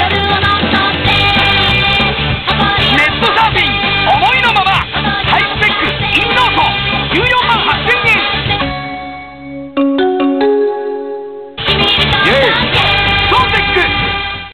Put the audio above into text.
ネットサーフィン思いのままハイスペックインノート14万8000円